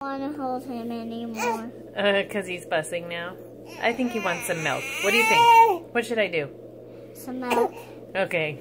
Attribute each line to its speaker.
Speaker 1: want to hold him anymore.
Speaker 2: Uh, cause he's bussing now. I think he wants some milk. What do you think? What should I do?
Speaker 1: Some milk.
Speaker 2: Okay.